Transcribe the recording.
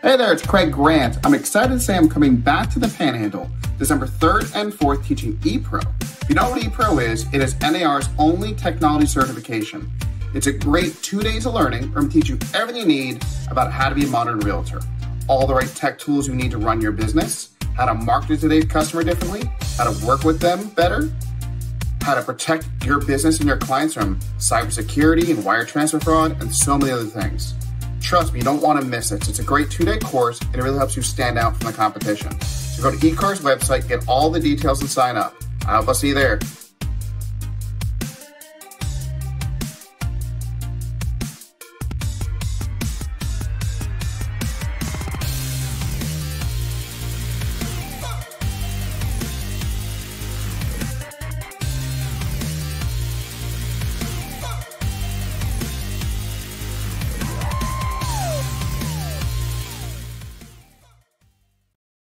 Hey there, it's Craig Grant. I'm excited to say I'm coming back to the Panhandle December 3rd and 4th teaching ePro. If you know what ePro is, it is NAR's only technology certification. It's a great two days of learning where I'm teach you everything you need about how to be a modern realtor. All the right tech tools you need to run your business, how to market to today's customer differently, how to work with them better, how to protect your business and your clients from cybersecurity and wire transfer fraud, and so many other things. Trust me, you don't want to miss it. It's a great two day course and it really helps you stand out from the competition. So go to ECAR's website, get all the details, and sign up. I hope I'll see you there.